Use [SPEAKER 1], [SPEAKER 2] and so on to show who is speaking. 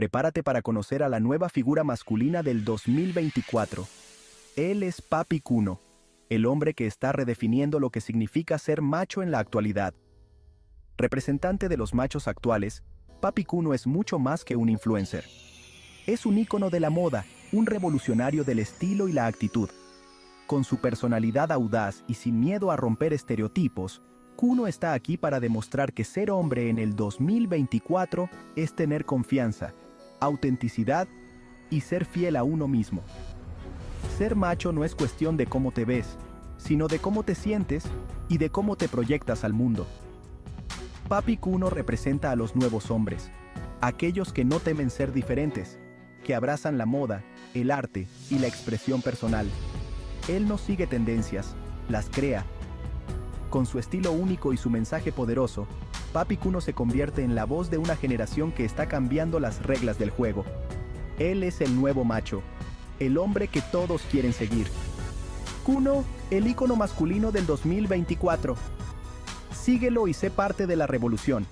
[SPEAKER 1] Prepárate para conocer a la nueva figura masculina del 2024. Él es Papi Kuno, el hombre que está redefiniendo lo que significa ser macho en la actualidad. Representante de los machos actuales, Papi Kuno es mucho más que un influencer. Es un ícono de la moda, un revolucionario del estilo y la actitud. Con su personalidad audaz y sin miedo a romper estereotipos, Kuno está aquí para demostrar que ser hombre en el 2024 es tener confianza, autenticidad y ser fiel a uno mismo. Ser macho no es cuestión de cómo te ves, sino de cómo te sientes y de cómo te proyectas al mundo. Papi Kuno representa a los nuevos hombres, aquellos que no temen ser diferentes, que abrazan la moda, el arte y la expresión personal. Él no sigue tendencias, las crea con su estilo único y su mensaje poderoso, Papi Kuno se convierte en la voz de una generación que está cambiando las reglas del juego. Él es el nuevo macho, el hombre que todos quieren seguir. Kuno, el ícono masculino del 2024. Síguelo y sé parte de la revolución.